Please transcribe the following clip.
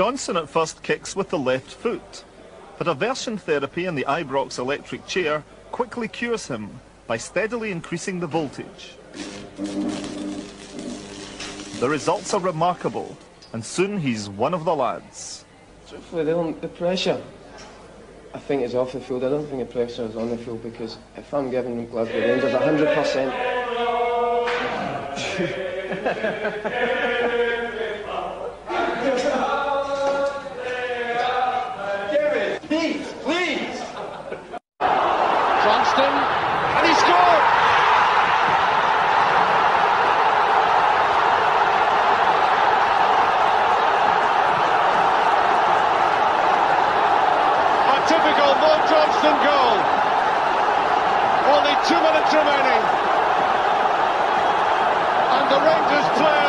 Johnston at first kicks with the left foot, but aversion therapy in the Ibrox electric chair quickly cures him by steadily increasing the voltage. The results are remarkable, and soon he's one of the lads. Truthfully, the, the pressure, I think, is off the field. I don't think the pressure is on the field because if I'm giving Glasgow Rangers 100%. Johnston and he scored! A typical Mo Johnston goal. Only two minutes remaining. And the Rangers players